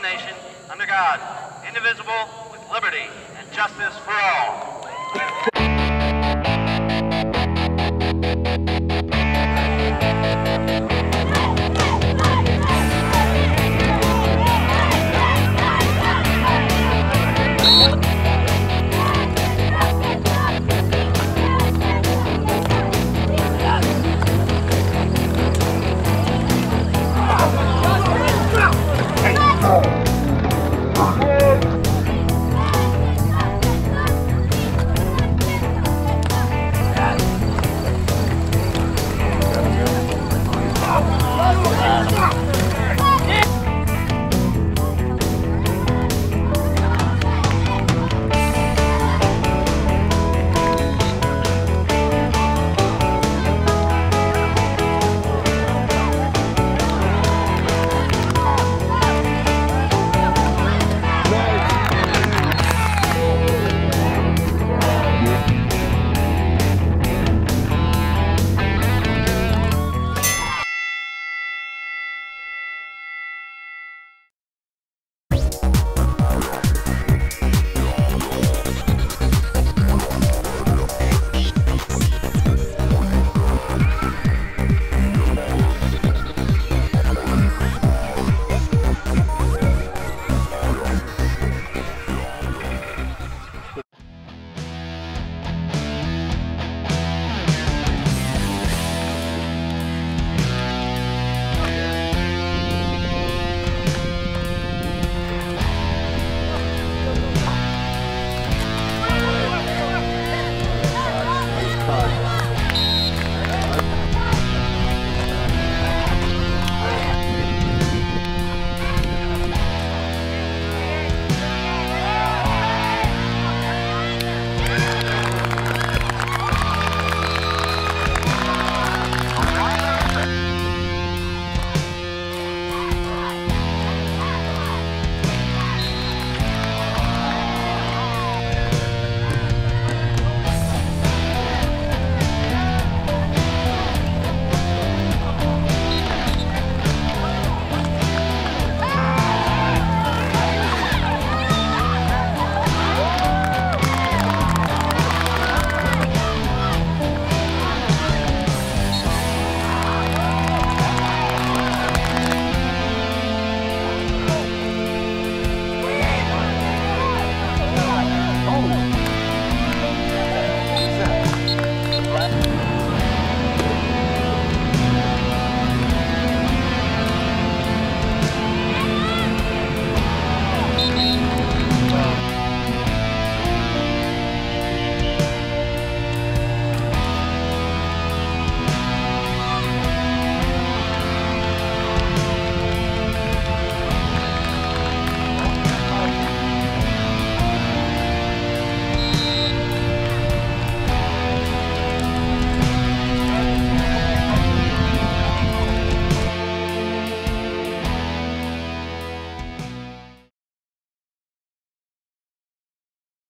one nation, under God, indivisible, with liberty and justice for all.